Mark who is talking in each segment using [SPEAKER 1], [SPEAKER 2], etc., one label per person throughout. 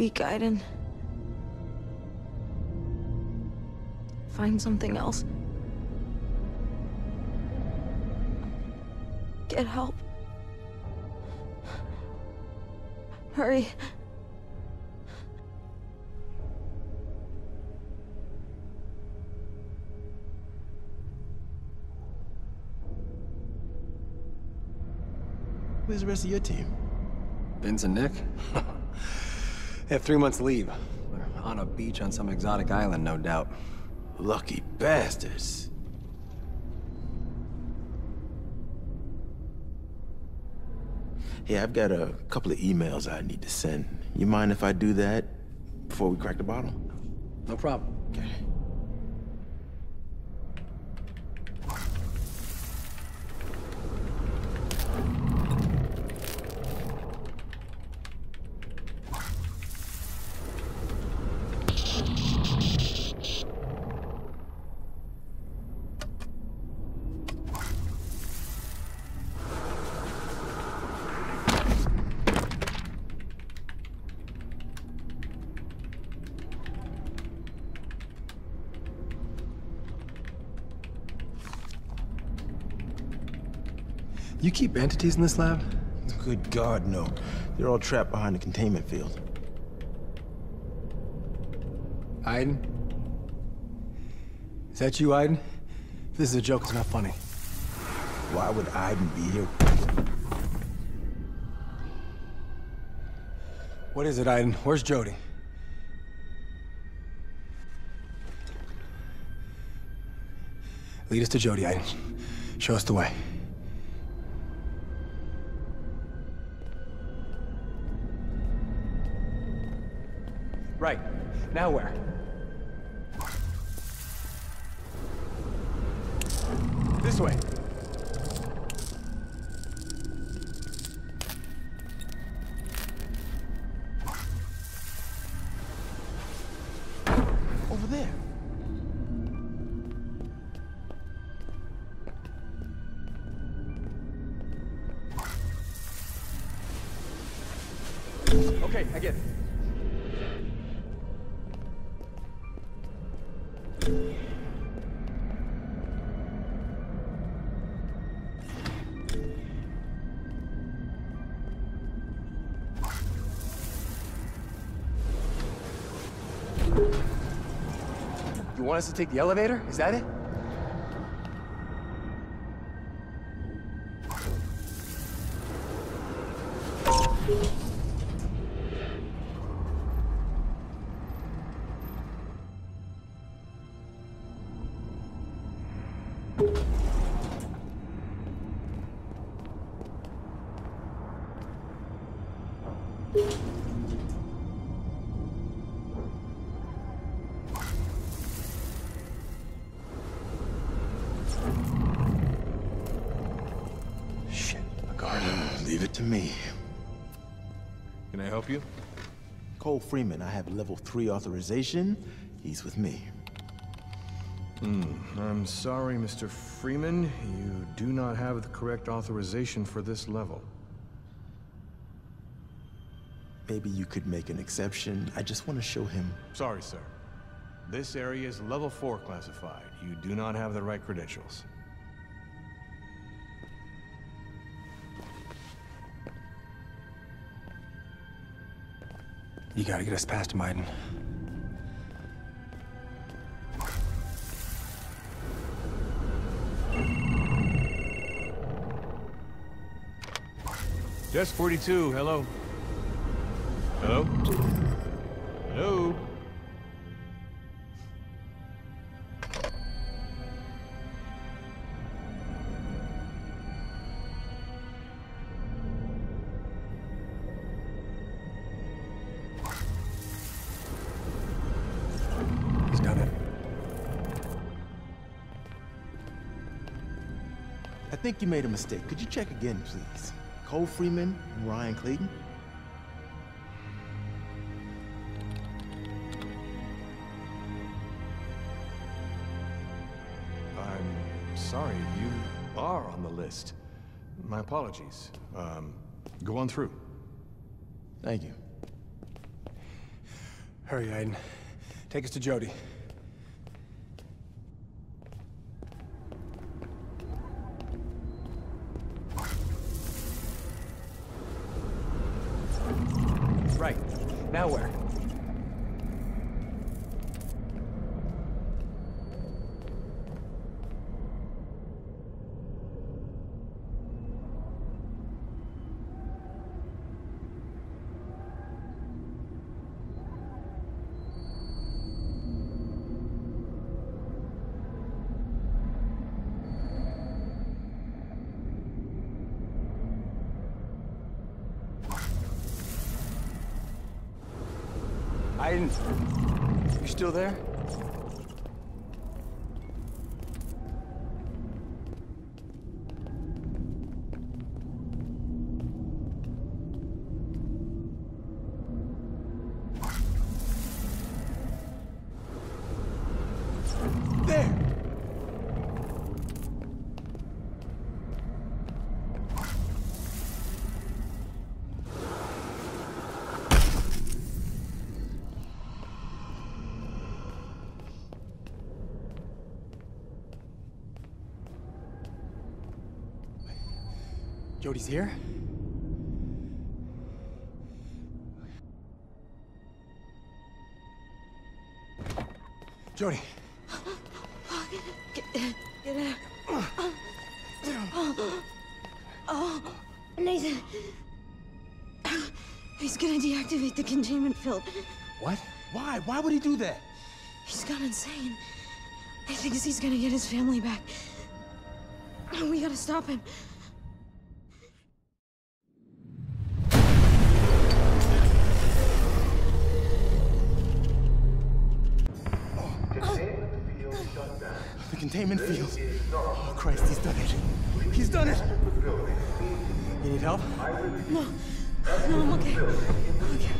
[SPEAKER 1] You're too weak, Aiden. Find something else. Get help. Hurry.
[SPEAKER 2] Where's the rest of your team?
[SPEAKER 3] Vince and Nick? they have three months leave. They're on a beach on some exotic island, no doubt.
[SPEAKER 2] Lucky bastards. Hey, I've got a couple of emails I need to send. You mind if I do that before we crack the bottle?
[SPEAKER 3] No problem.
[SPEAKER 2] Okay.
[SPEAKER 3] You keep entities in this lab?
[SPEAKER 2] Good God, no. They're all trapped behind the containment field.
[SPEAKER 3] Aiden? Is that you, Aiden? If this is a joke, it's not funny.
[SPEAKER 2] Why would Aiden be here?
[SPEAKER 3] What is it, Aiden? Where's Jodie? Lead us to Jodie, Aiden. Show us the way. Now where? This way.
[SPEAKER 2] Over there.
[SPEAKER 3] Okay, I get it. Us to take the elevator? Is that it? Shit,
[SPEAKER 2] Cole Freeman, I have level 3 authorization. He's with me.
[SPEAKER 4] Hmm, I'm sorry, Mr. Freeman. You do not have the correct authorization for this level.
[SPEAKER 2] Maybe you could make an exception. I just want to show him.
[SPEAKER 4] Sorry, sir. This area is level 4 classified. You do not have the right credentials.
[SPEAKER 3] You gotta get us past him, Aiden.
[SPEAKER 4] Desk 42, hello? Hello? Hello?
[SPEAKER 2] Think you made a mistake. Could you check again, please? Cole Freeman and Ryan Clayton?
[SPEAKER 4] I'm sorry, you are on the list. My apologies. Um, go on through.
[SPEAKER 2] Thank you.
[SPEAKER 3] Hurry, Aiden. Take us to Jodie. Right. Now where? Aiden, you still there? Jodie's here? Jodie,
[SPEAKER 1] Get, get out. Oh, Nathan. He's gonna deactivate the containment field.
[SPEAKER 3] what?
[SPEAKER 2] Why? Why would he do that?
[SPEAKER 1] He's gone insane. He thinks he's gonna get his family back. We gotta stop him.
[SPEAKER 2] Containment field. Oh, Christ, he's done it. He's done it.
[SPEAKER 3] You need help?
[SPEAKER 1] No, no, I'm okay. I'm okay.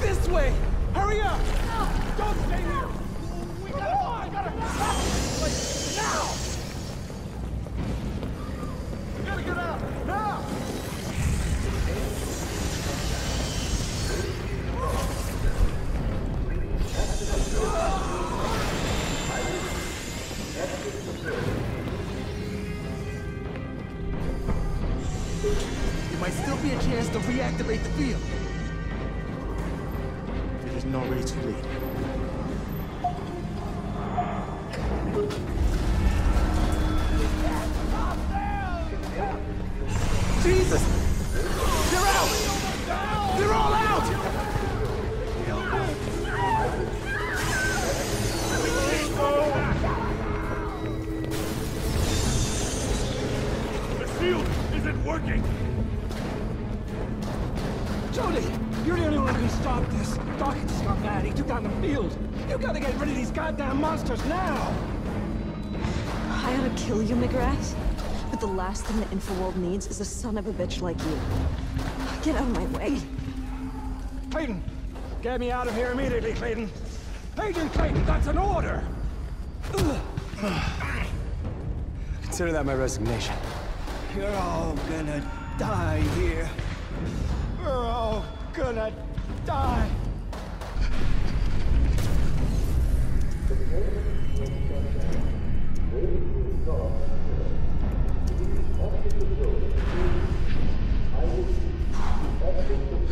[SPEAKER 3] This way! Hurry up! Don't stay here! We gotta, I gotta, like, now! We gotta get out,
[SPEAKER 2] chance to reactivate the field. It isn't already too late. Jesus! They're out! They're all out!
[SPEAKER 5] The shield isn't working!
[SPEAKER 6] Jodie, you're the only one who can stop this. Doc just got mad. He took down the field. You gotta get rid of these goddamn monsters now.
[SPEAKER 1] I ought to kill you, McGrath. But the last thing the Infraworld needs is a son of a bitch like you. Get out of my way.
[SPEAKER 6] Clayton, get me out of here immediately, Clayton. Agent Clayton, that's an order.
[SPEAKER 3] Consider that my resignation.
[SPEAKER 6] You're all gonna die here. We're all gonna die.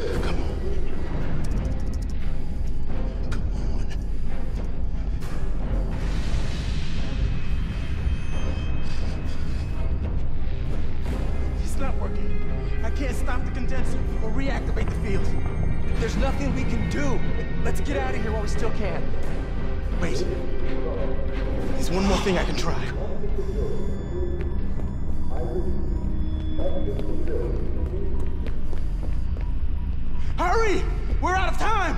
[SPEAKER 2] It's I can't stop the condenser or reactivate the field.
[SPEAKER 3] There's nothing we can do. Let's get out of here while we still can.
[SPEAKER 2] Wait. There's one more thing I can try. Hurry! We're out of time!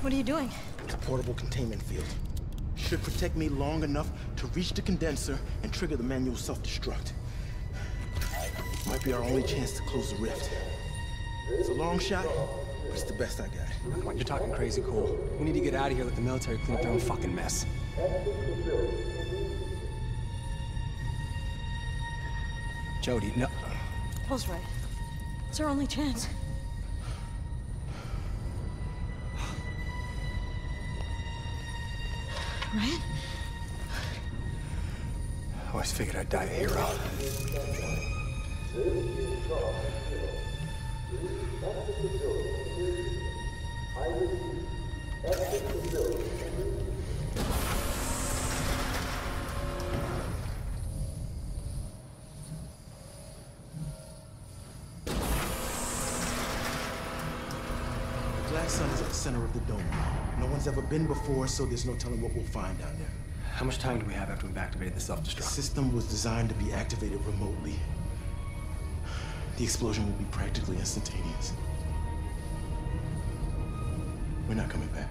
[SPEAKER 1] What are you doing?
[SPEAKER 2] It's a portable containment field. Should protect me long enough to reach the condenser and trigger the manual self-destruct. Might be our only chance to close the rift. It's a long shot, but it's the best I got.
[SPEAKER 3] Come on, you're talking crazy Cole. We need to get out of here, let the military clean up their own fucking mess.
[SPEAKER 6] Jodie, no.
[SPEAKER 1] Paul's right. It's our only chance. Ryan?
[SPEAKER 6] I always figured I'd die a hero.
[SPEAKER 2] The Sun is at the center of the dome. No one's ever been before, so there's no telling what we'll find down there.
[SPEAKER 6] How much time do we have after we've activated the
[SPEAKER 2] The
[SPEAKER 6] self-destruct?
[SPEAKER 2] The system was designed to be activated remotely. The explosion will be practically instantaneous. We're not coming back.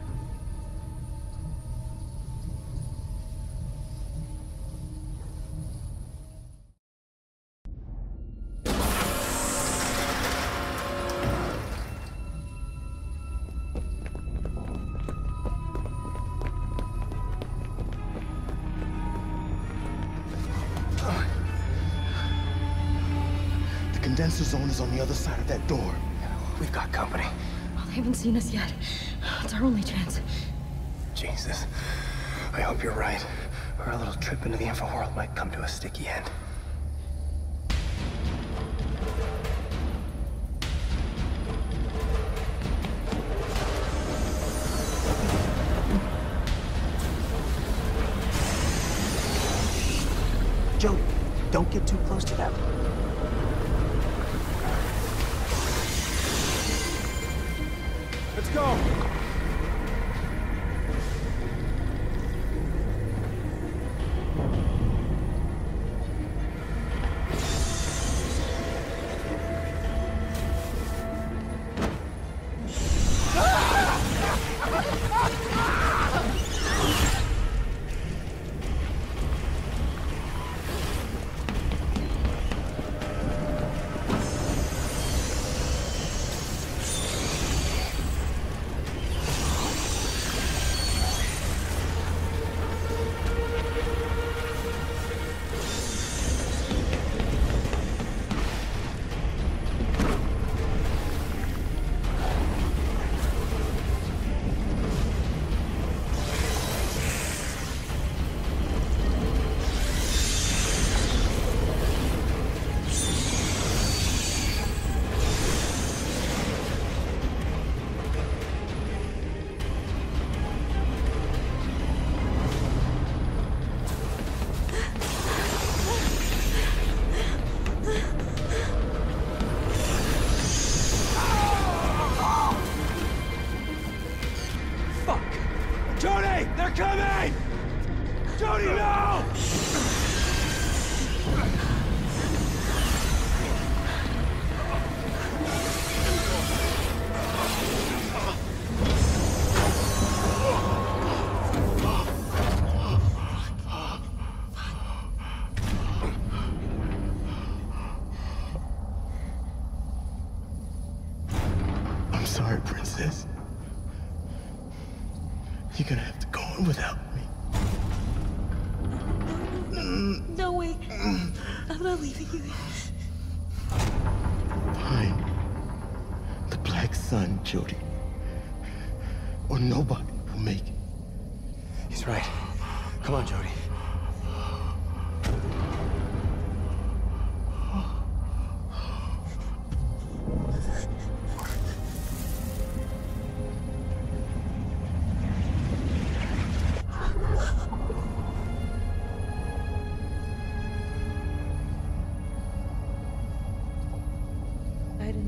[SPEAKER 2] The condenser zone is on the other side of that door.
[SPEAKER 6] We've got company.
[SPEAKER 1] Well, they haven't seen us yet. It's our only chance.
[SPEAKER 6] Jesus. I hope you're right. Or our little trip into the infraworld might come to a sticky end.
[SPEAKER 7] Joe, don't get too close to them.
[SPEAKER 3] Go!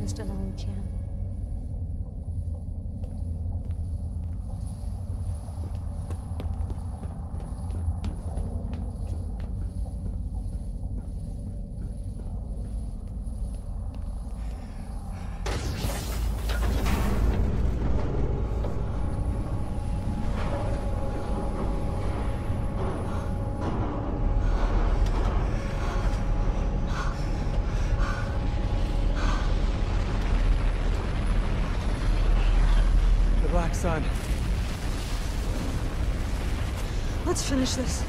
[SPEAKER 1] Aiden has done all he can.
[SPEAKER 3] The Black Sun.
[SPEAKER 1] Let's finish this.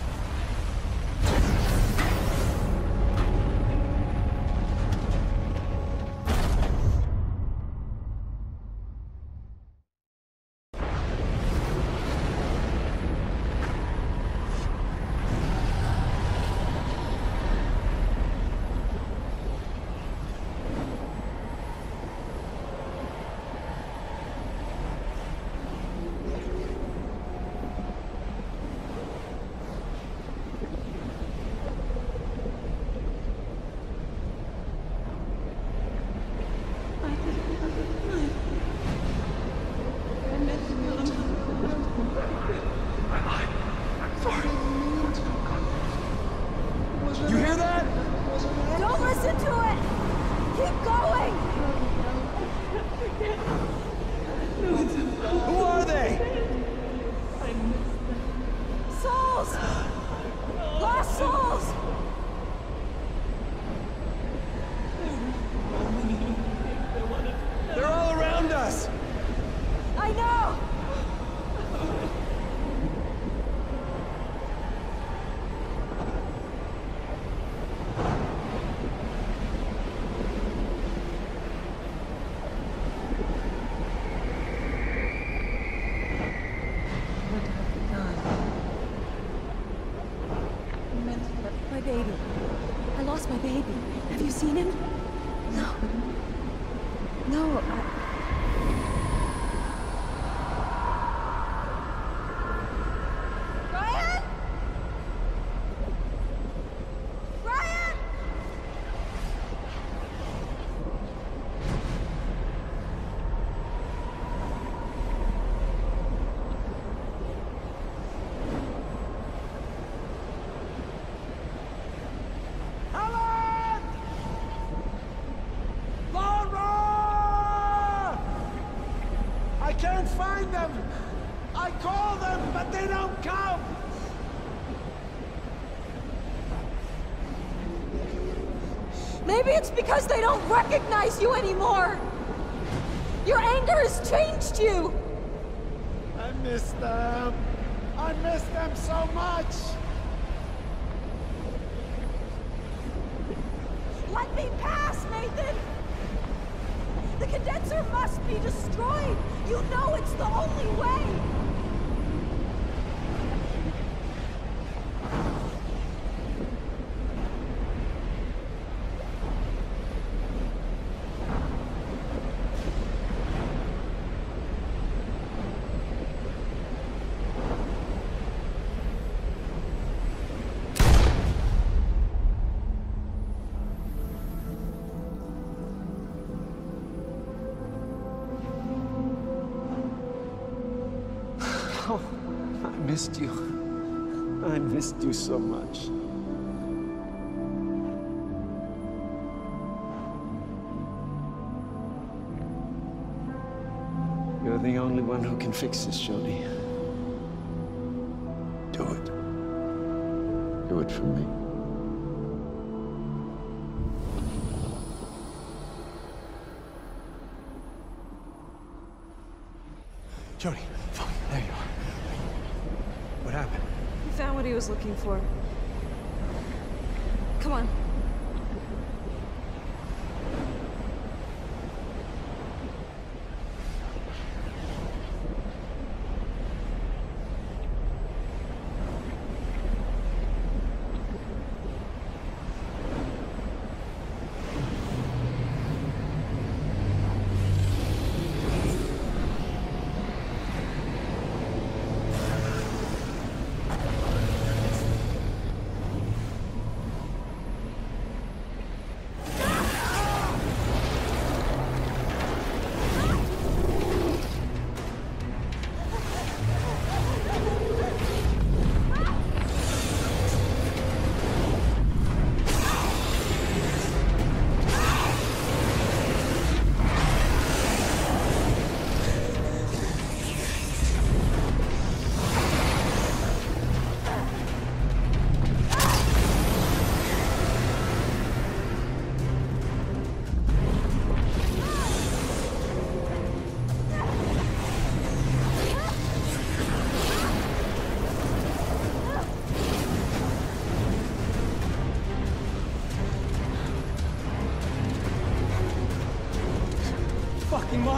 [SPEAKER 3] Can't find them! I call them, but they don't come!
[SPEAKER 1] Maybe it's because they don't recognize you anymore! Your anger has changed you!
[SPEAKER 3] I miss them! I miss them so much!
[SPEAKER 1] Let me pass, Nathan! The condenser must be destroyed! You know it's the only way!
[SPEAKER 7] Missed you. I missed you so much. You're the only one who can fix this, Jodie. Do it. Do it for me.
[SPEAKER 4] Jodie, fuck, there you are. What happened?
[SPEAKER 1] He found what he was looking for.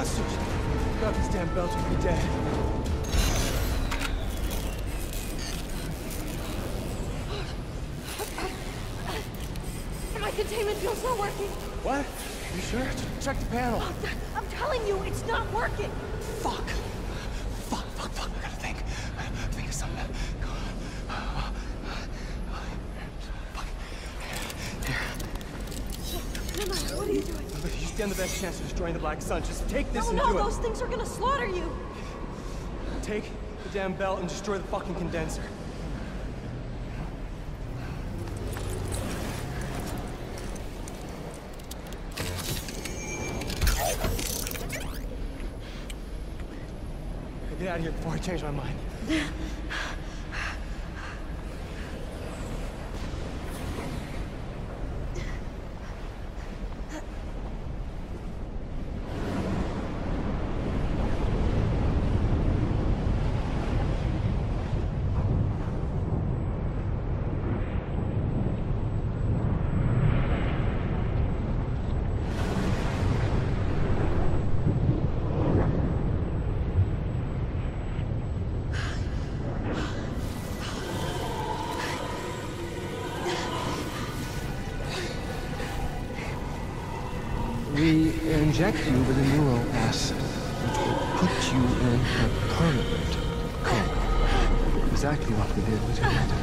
[SPEAKER 3] Monsters! Without these damn belts, we'd be dead.
[SPEAKER 1] My containment field's not working.
[SPEAKER 3] What? You sure? Check the panel.
[SPEAKER 1] Oh, I'm telling you, it's not working.
[SPEAKER 3] Fuck! Fuck, fuck, fuck. I gotta think. Think of something. Fuck.
[SPEAKER 1] No, no, what are you doing?
[SPEAKER 3] You stand the best chance to destroy the Black Sun. Just take this
[SPEAKER 1] No,
[SPEAKER 3] and
[SPEAKER 1] no,
[SPEAKER 3] do
[SPEAKER 1] those things are gonna slaughter you.
[SPEAKER 3] Take the damn belt and destroy the fucking condenser. Get out of here before I change my mind.
[SPEAKER 8] Exactly what we did with your mother.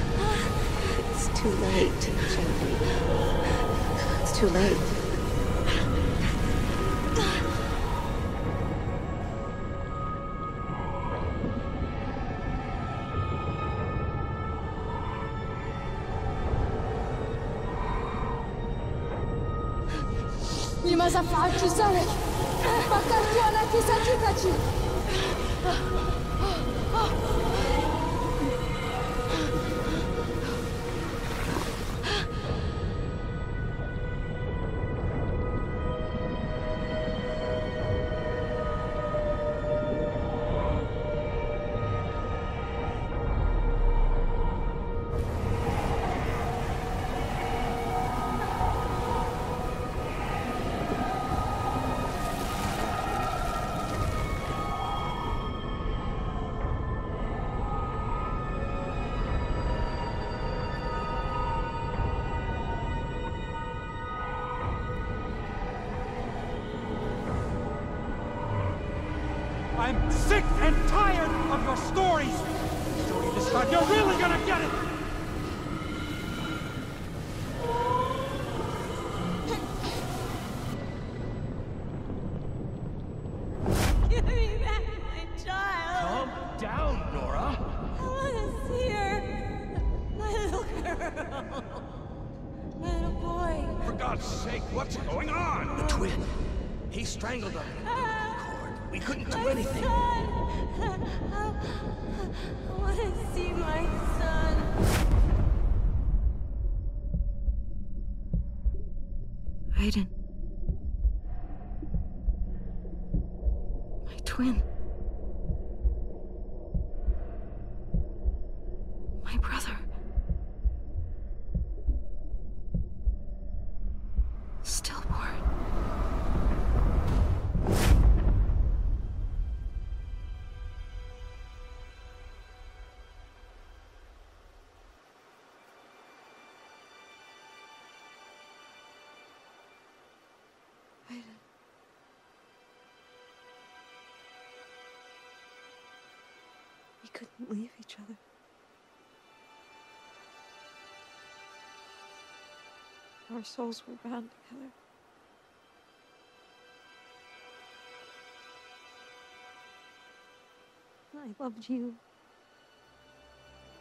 [SPEAKER 1] It's too late, Jodie. It's too late.
[SPEAKER 9] Nie ma zapalki, Zarek! Pakartua na
[SPEAKER 3] sick and tired of your stories! Jodie, this you're really
[SPEAKER 1] Aiden. My twin. We couldn't leave each other. Our souls were bound together. I loved you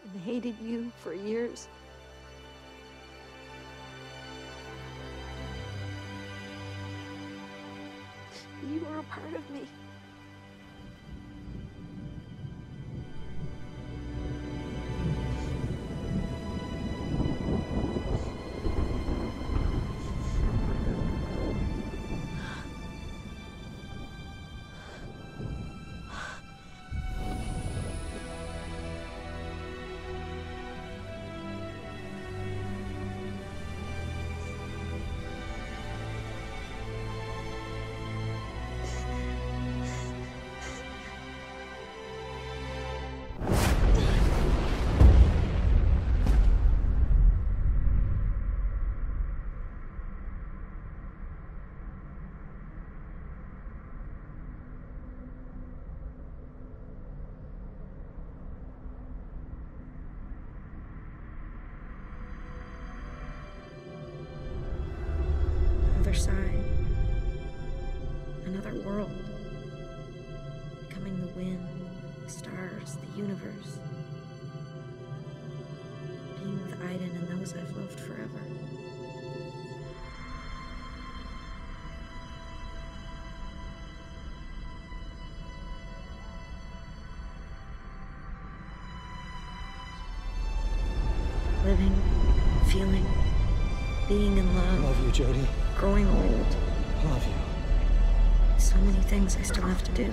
[SPEAKER 1] and hated you for years. You were a part of me. Side. Another world. Becoming the wind, the stars, the universe. Being with Aiden and those I've loved forever. Living, feeling, being in love, I
[SPEAKER 8] Love you, Jodie.
[SPEAKER 1] Growing old.
[SPEAKER 8] Love you.
[SPEAKER 1] So many things I still have to do.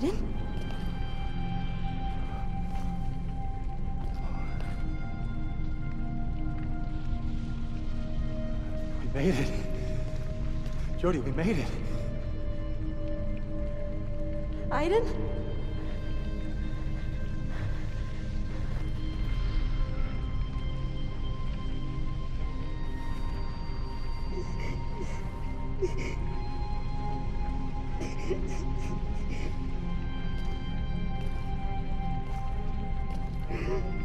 [SPEAKER 1] Poseidon?
[SPEAKER 3] We made it. Jodie, we made it.
[SPEAKER 1] Aiden? Thank you.